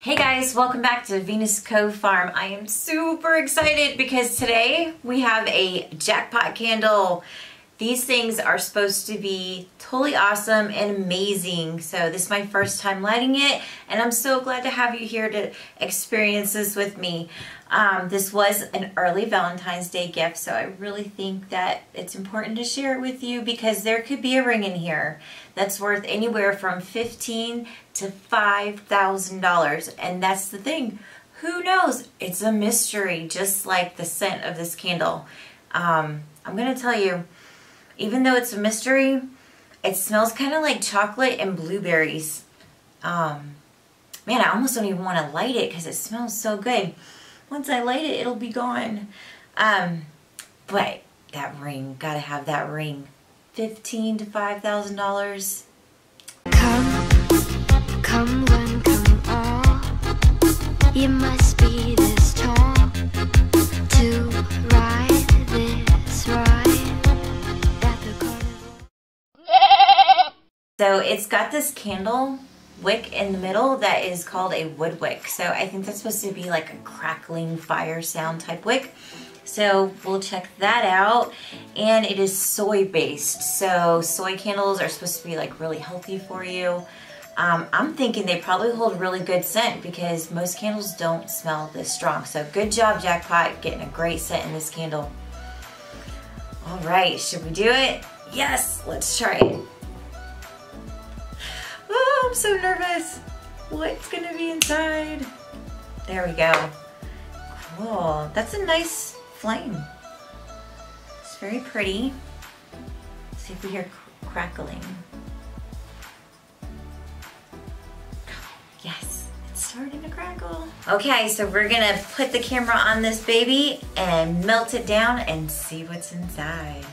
Hey guys, welcome back to Venus Cove Farm. I am super excited because today we have a jackpot candle. These things are supposed to be totally awesome and amazing. So this is my first time lighting it and I'm so glad to have you here to experience this with me. Um, this was an early Valentine's Day gift, so I really think that it's important to share it with you because there could be a ring in here that's worth anywhere from 15 to $5,000. And that's the thing. Who knows? It's a mystery, just like the scent of this candle. Um, I'm going to tell you, even though it's a mystery, it smells kind of like chocolate and blueberries. Um, man, I almost don't even want to light it because it smells so good once I light it, it'll be gone. Um, but that ring, gotta have that ring. Fifteen to five thousand dollars. Come, So it's got this candle wick in the middle that is called a wood wick. So I think that's supposed to be like a crackling fire sound type wick. So we'll check that out. And it is soy based. So soy candles are supposed to be like really healthy for you. Um, I'm thinking they probably hold really good scent because most candles don't smell this strong. So good job, Jackpot, getting a great scent in this candle. All right, should we do it? Yes, let's try it. I'm so nervous. What's gonna be inside? There we go. Cool. That's a nice flame. It's very pretty. Let's see if we hear crackling. Yes, it's starting to crackle. Okay, so we're gonna put the camera on this baby and melt it down and see what's inside.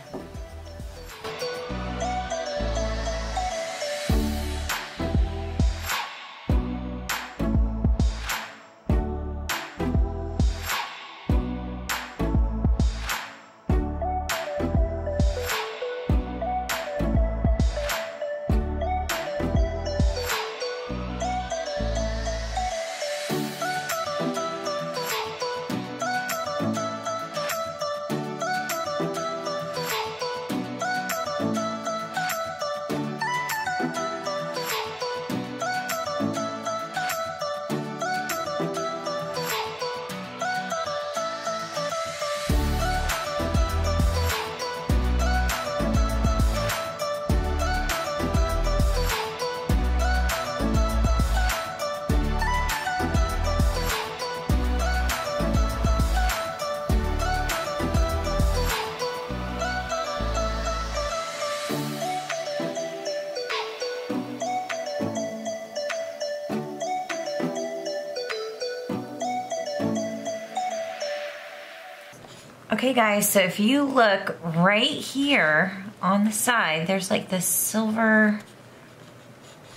Okay guys, so if you look right here on the side, there's like this silver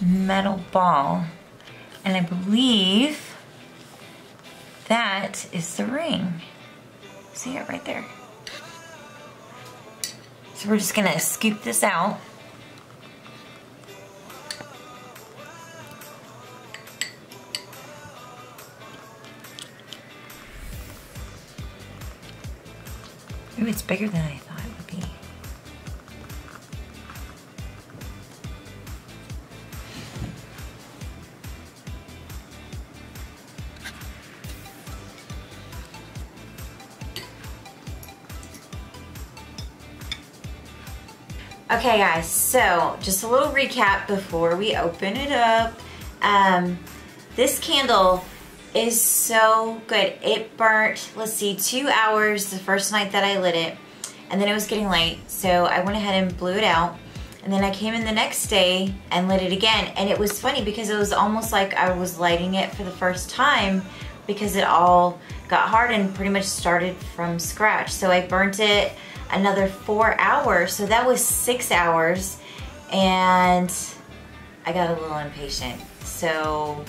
metal ball. And I believe that is the ring. See it right there. So we're just gonna scoop this out. It's bigger than I thought it would be. Okay guys, so just a little recap before we open it up. Um, this candle is so good. It burnt, let's see, two hours the first night that I lit it. And then it was getting late, so I went ahead and blew it out. And then I came in the next day and lit it again. And it was funny because it was almost like I was lighting it for the first time because it all got hard and pretty much started from scratch. So I burnt it another four hours. So that was six hours. And I got a little impatient. So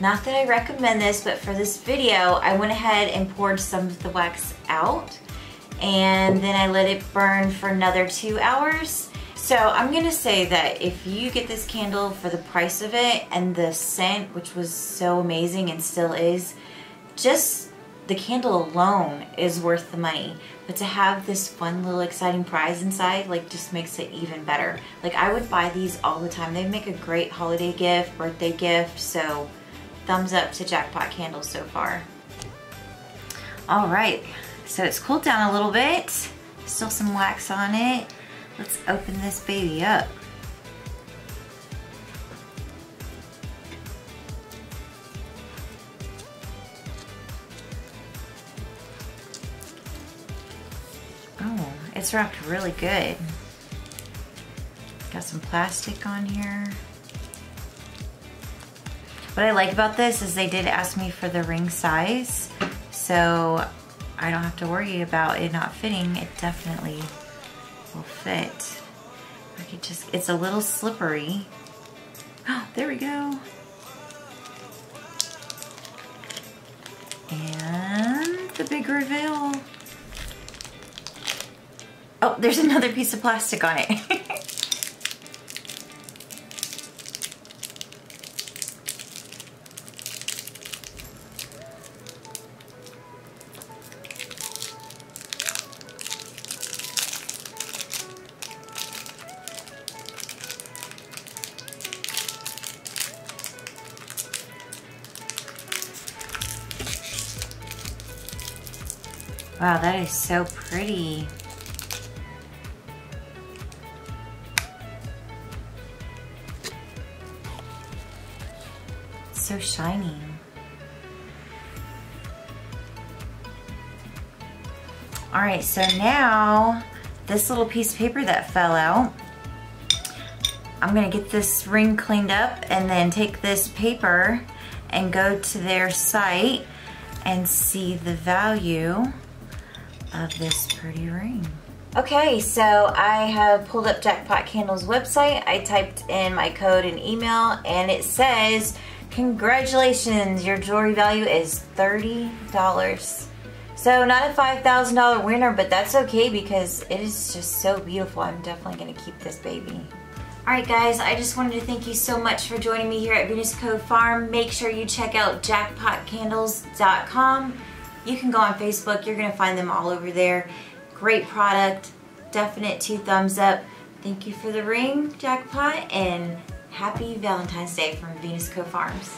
not that I recommend this, but for this video, I went ahead and poured some of the wax out and then I let it burn for another two hours. So I'm gonna say that if you get this candle for the price of it and the scent, which was so amazing and still is, just the candle alone is worth the money. But to have this fun little exciting prize inside, like just makes it even better. Like I would buy these all the time. They make a great holiday gift, birthday gift, so thumbs up to Jackpot Candles so far. All right, so it's cooled down a little bit. Still some wax on it. Let's open this baby up. Oh, it's wrapped really good. Got some plastic on here. What I like about this is they did ask me for the ring size, so I don't have to worry about it not fitting. It definitely will fit. I could just, it's a little slippery. Oh, there we go. And the big reveal. Oh, there's another piece of plastic on it. Wow, that is so pretty. so shiny. All right, so now this little piece of paper that fell out, I'm gonna get this ring cleaned up and then take this paper and go to their site and see the value of this pretty ring. Okay, so I have pulled up Jackpot Candles website. I typed in my code and email and it says, congratulations, your jewelry value is $30. So not a $5,000 winner, but that's okay because it is just so beautiful. I'm definitely gonna keep this baby. Alright guys, I just wanted to thank you so much for joining me here at Venus Cove Farm. Make sure you check out jackpotcandles.com you can go on Facebook. You're going to find them all over there. Great product. Definite two thumbs up. Thank you for the ring, Jackpot, and happy Valentine's Day from Venus Cove Farms.